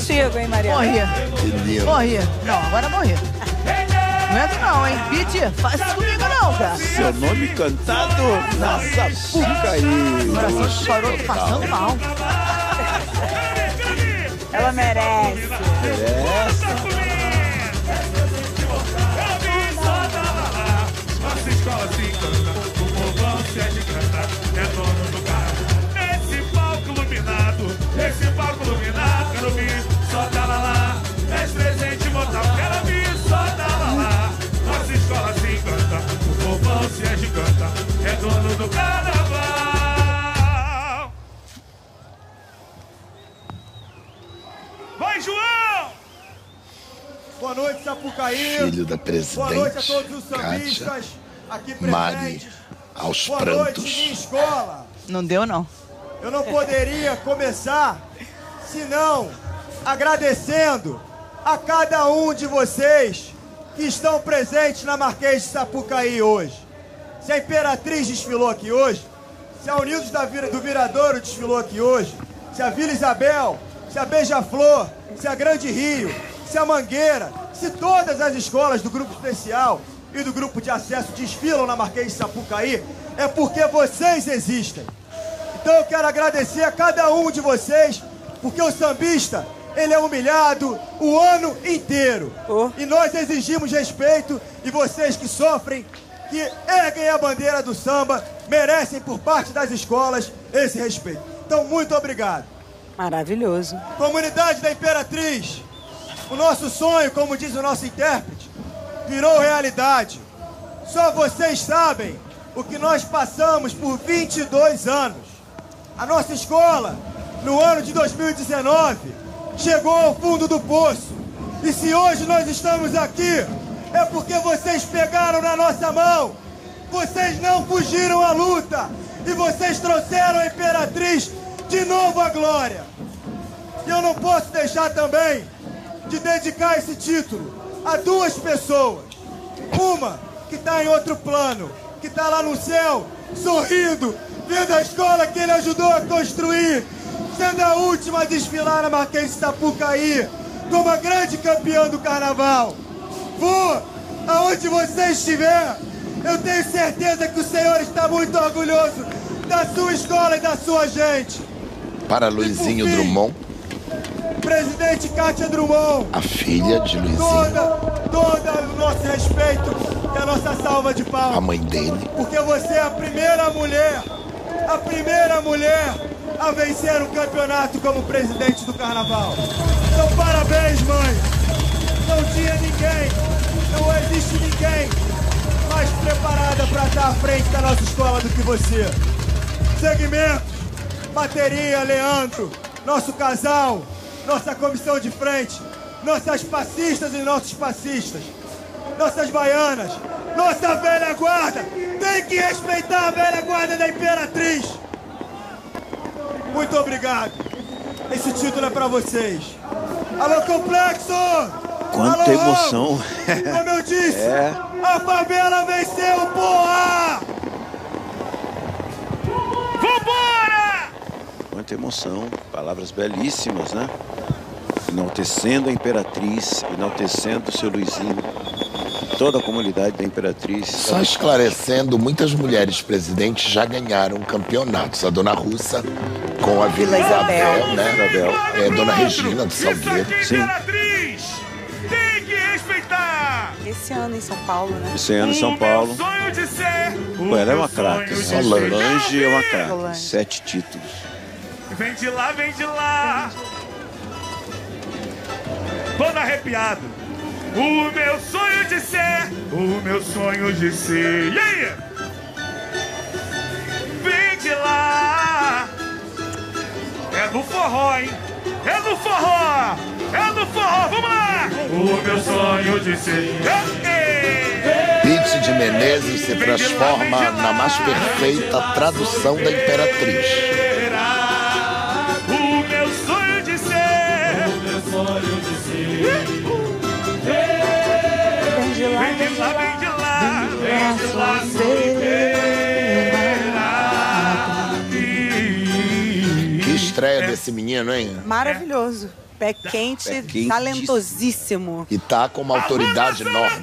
contigo, hein, Mariana? Morri. Entendeu? Morri. Não, agora morri. Não entra não, hein? Pete, faz isso comigo não, cara. Seu nome cantado na Sapucaí. O coração tô passando mal. Ela merece. Boa noite, Sapucaí. Filho da Boa noite a presidente, todos os Kátia, sambistas aqui Mari, presentes. aos Boa noite, prantos. minha escola. Não deu, não. Eu não poderia começar senão agradecendo a cada um de vocês que estão presentes na Marquês de Sapucaí hoje. Se a Imperatriz desfilou aqui hoje, se a Unidos da Vira, do Viradouro desfilou aqui hoje, se a Vila Isabel, se a Beija-Flor, se a Grande Rio, se a Mangueira, se todas as escolas do Grupo Especial e do Grupo de Acesso desfilam na Marquês de Sapucaí, é porque vocês existem. Então eu quero agradecer a cada um de vocês, porque o sambista, ele é humilhado o ano inteiro. Oh. E nós exigimos respeito e vocês que sofrem, que erguem a bandeira do samba, merecem por parte das escolas esse respeito. Então, muito obrigado. Maravilhoso. Comunidade da Imperatriz, o nosso sonho, como diz o nosso intérprete, virou realidade. Só vocês sabem o que nós passamos por 22 anos. A nossa escola, no ano de 2019, chegou ao fundo do poço. E se hoje nós estamos aqui, é porque vocês pegaram na nossa mão. Vocês não fugiram à luta. E vocês trouxeram a Imperatriz de novo à glória. E eu não posso deixar também de dedicar esse título a duas pessoas. Uma que está em outro plano, que está lá no céu, sorrindo, vendo a escola que ele ajudou a construir, sendo a última a desfilar na Marquês de Sapucaí, como a grande campeã do carnaval. Vô, aonde você estiver, eu tenho certeza que o Senhor está muito orgulhoso da sua escola e da sua gente. Para Luizinho fim, Drummond, Presidente Kátia Drummond, a filha de Luizinho, toda, toda o nosso respeito e a nossa salva de a palmas. mãe dele, Porque você é a primeira mulher, a primeira mulher a vencer um campeonato como presidente do carnaval. Então parabéns, mãe. Não tinha ninguém, não existe ninguém mais preparada para estar à frente da nossa escola do que você. Segmentos, bateria, Leandro, nosso casal, nossa comissão de frente, nossas passistas e nossos passistas, nossas baianas, nossa velha guarda. Tem que respeitar a velha guarda da Imperatriz. Muito obrigado. Esse título é pra vocês. Alô, Complexo! Quanta Alô, emoção. Como eu disse, É. a favela venceu, porra! Vambora! Quanta emoção. Palavras belíssimas, né? Enaltecendo a Imperatriz, enaltecendo o seu Luizinho. Toda a comunidade da Imperatriz. só esclarecendo, muitas mulheres presidentes já ganharam campeonatos. A dona Russa com a Vila Vila Isabel. Isabel, né? Isabel. É, dona Regina do Salgueiro. Sim. Imperatriz! Tem que respeitar! Esse ano em São Paulo, né? Esse ano em São Paulo. sonho de ser. Pô, ela é uma craque. Solange. é uma craque. Sete títulos. Vem de lá, vem de lá. Todo arrepiado. O meu sonho de ser, o meu sonho de ser. E aí? Vem de lá. É no forró, hein? É no forró. É no forró. Vamos lá. O meu sonho de ser. Pete de Menezes se transforma na mais perfeita tradução da Imperatriz. Estreia desse menino, hein? Maravilhoso. Pé quente, Pé quente. talentosíssimo. E tá com uma autoridade enorme.